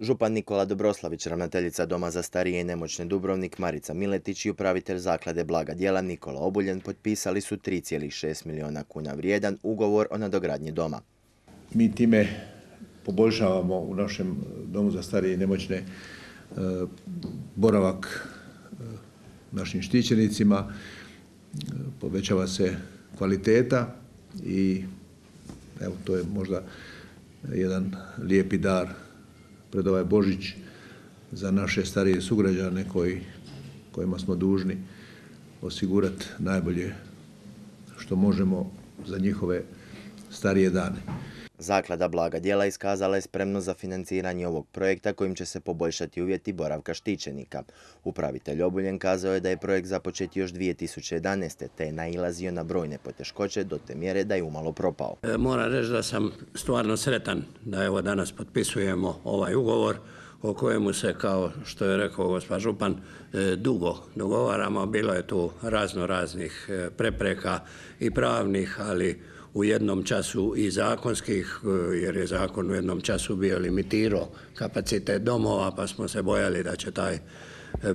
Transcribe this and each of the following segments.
Župan Nikola Dobroslavić, ravnateljica Doma za starije i nemoćne Dubrovnik, Marica Miletić i upravitelj zaklade Blaga djela Nikola Obuljen potpisali su 3,6 milijuna kuna vrijedan ugovor o nadogradnji doma. Mi time poboljšavamo u našem Domu za starije i nemoćne e, boravak e, našim štićenicima, e, povećava se kvaliteta i evo to je možda jedan lijepi dar pred ovaj Božić za naše starije sugrađane koji, kojima smo dužni osigurati najbolje što možemo za njihove starije dane. Zaklada Blaga djela iskazala je spremno za financiranje ovog projekta kojim će se poboljšati uvjeti boravka štićenika. Upravitelj Obuljen kazao je da je projekt započet još 2011. te je nailazio na brojne poteškoće do te mjere da je umalo propao. E, moram reći da sam stvarno sretan da evo danas potpisujemo ovaj ugovor o kojemu se, kao što je rekao gospa Župan, e, dugo dogovaramo. Bilo je tu razno raznih e, prepreka i pravnih, ali u jednom času i zakonskih, e, jer je zakon u jednom času bio limitirao kapacitet domova, pa smo se bojali da će taj e,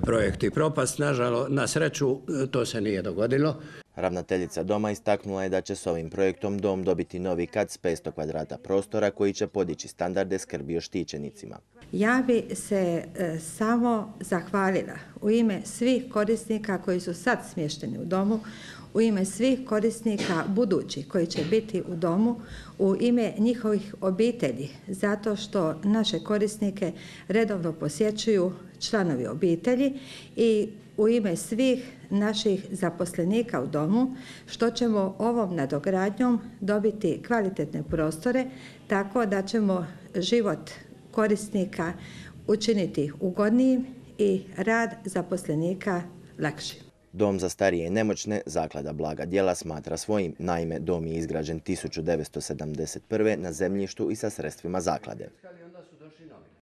projekt i propast. Nažalost, na sreću e, to se nije dogodilo. Ravnateljica doma istaknula je da će s ovim projektom dom dobiti novi kat s 500 kvadrata prostora koji će podići standarde skrbi o štićenicima. Ja bi se samo zahvalila u ime svih korisnika koji su sad smješteni u domu, u ime svih korisnika budućih koji će biti u domu, u ime njihovih obitelji, zato što naše korisnike redovno posjećuju članovi obitelji i u ime svih naših zaposlenika u domu, što ćemo ovom nadogradnjom dobiti kvalitetne prostore, tako da ćemo život korisnika učiniti ugodnijim i rad zaposlenika lakšim. Dom za starije i nemoćne zaklada Blaga djela smatra svojim. Naime, dom je izgrađen 1971. na zemljištu i sa sredstvima zaklade.